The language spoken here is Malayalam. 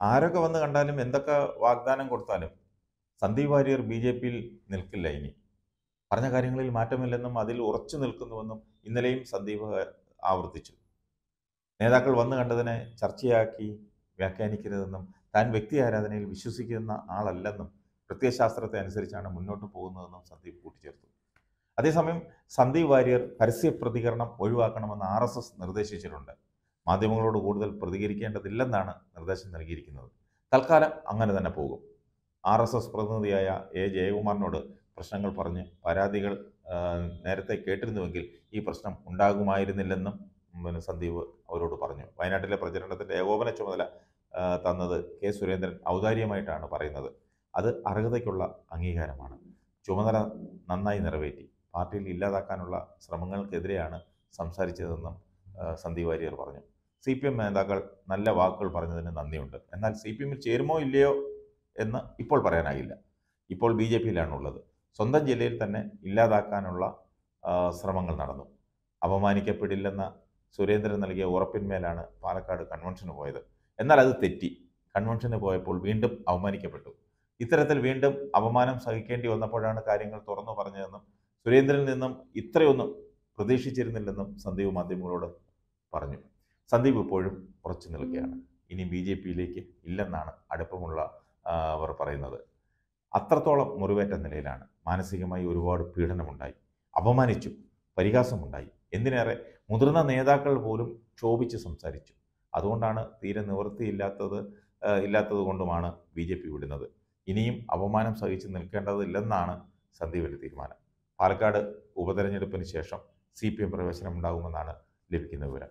ആരൊക്കെ വന്ന് കണ്ടാലും എന്തൊക്കെ വാഗ്ദാനം കൊടുത്താലും സന്ദീപ് വാര്യർ ബി ജെ പിയിൽ നിൽക്കില്ല ഇനി. പറഞ്ഞ കാര്യങ്ങളിൽ മാറ്റമില്ലെന്നും അതിൽ ഉറച്ചു നിൽക്കുന്നുവെന്നും ഇന്നലെയും സന്ദീപ് ആവർത്തിച്ചു. നേതാക്കൾ വന്നു കണ്ടതിനെ ചർച്ചയാക്കി വ്യാഖ്യാനിക്കരുതെന്നും താൻ വ്യക്തി ആരാധനയിൽ വിശ്വസിക്കുന്ന ആളല്ലെന്നും പ്രത്യയശാസ്ത്രത്തെ അനുസരിച്ചാണ് മുന്നോട്ട് പോകുന്നതെന്നും സന്ദീപ് കൂട്ടിച്ചേർത്തു. അതേസമയം സന്ദീപ് വാര്യർ പരസ്യ പ്രതികരണം ഒഴിവാക്കണമെന്ന് ആർ നിർദ്ദേശിച്ചിട്ടുണ്ട്. മാധ്യമങ്ങളോട് കൂടുതൽ പ്രതികരിക്കേണ്ടതില്ലെന്നാണ് നിർദ്ദേശം നൽകിയിരിക്കുന്നത്. തൽക്കാലം അങ്ങനെ തന്നെ പോകും. ആർ എസ് എസ് പ്രതിനിധിയായ എ ജയകുമാറിനോട് പ്രശ്നങ്ങൾ പറഞ്ഞ് പരാതികൾ നേരത്തെ കേട്ടിരുന്നുവെങ്കിൽ ഈ പ്രശ്നം ഉണ്ടാകുമായിരുന്നില്ലെന്നും പിന്നെ സന്ദീപ് അവരോട് പറഞ്ഞു. വയനാട്ടിലെ പ്രചരണത്തിന്റെ ഏകോപന ചുമതല തന്നത് കെ സുരേന്ദ്രൻ ഔദാര്യമായിട്ടാണ് പറയുന്നത്. അത് അർഹതയ്ക്കുള്ള അംഗീകാരമാണ്. ചുമതല നന്നായി നിറവേറ്റി. പാർട്ടിയിൽ ഇല്ലാതാക്കാനുള്ള ശ്രമങ്ങൾക്കെതിരെയാണ് സംസാരിച്ചതെന്നും സന്ദീപ് വാര്യർ പറഞ്ഞു. സി പി എം നേതാക്കൾ നല്ല വാക്കുകൾ പറഞ്ഞതിന് നന്ദിയുണ്ട്. എന്നാൽ സി പി എമ്മിൽ ചേരുമോ ഇല്ലയോ എന്ന് ഇപ്പോൾ പറയാനാകില്ല ഇപ്പോൾ ബി ജെ പിയിലാണുള്ളത്. സ്വന്തം ജില്ലയിൽ തന്നെ ഇല്ലാതാക്കാനുള്ള ശ്രമങ്ങൾ നടന്നു. അപമാനിക്കപ്പെടില്ലെന്ന സുരേന്ദ്രൻ നൽകിയ ഉറപ്പിന്മേലാണ് പാലക്കാട് കൺവെൻഷന് പോയത്. എന്നാൽ അത് തെറ്റി. കൺവെൻഷന് പോയപ്പോൾ വീണ്ടും അപമാനിക്കപ്പെട്ടു. ഇത്തരത്തിൽ വീണ്ടും അപമാനം സഹിക്കേണ്ടി വന്നപ്പോഴാണ് കാര്യങ്ങൾ തുറന്നു പറഞ്ഞതെന്നും സുരേന്ദ്രനിൽ നിന്നും ഇത്രയൊന്നും പ്രതീക്ഷിച്ചിരുന്നില്ലെന്നും സന്ദീപ് മാധ്യമങ്ങളോട് പറഞ്ഞു. സന്ദീപ് ഇപ്പോഴും ഉറച്ചു നിൽക്കുകയാണ്. ഇനി ബി ജെ പിയിലേക്ക് ഇല്ലെന്നാണ് അടുപ്പമുള്ള അവർ പറയുന്നത്. അത്രത്തോളം മുറിവേറ്റ നിലയിലാണ്. മാനസികമായി ഒരുപാട് പീഡനമുണ്ടായി. അപമാനിച്ചു. പരിഹാസമുണ്ടായി. എന്തിനേറെ? മുതിർന്ന നേതാക്കൾ പോലും ക്ഷോഭിച്ച് സംസാരിച്ചു. അതുകൊണ്ടാണ് തീരെ നിവൃത്തിയില്ലാത്തത് ഇല്ലാത്തത് കൊണ്ടുമാണ് ബി ജെ പി വിടുന്നത്. ഇനിയും അപമാനം സഹിച്ച് നിൽക്കേണ്ടതില്ലെന്നാണ് സന്ദീപിന്റെ തീരുമാനം. പാലക്കാട് ഉപതെരഞ്ഞെടുപ്പിന് ശേഷം സി പി എം പ്രവേശനം ഉണ്ടാകുമെന്നാണ് ലഭിക്കുന്ന വിവരം.